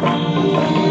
oh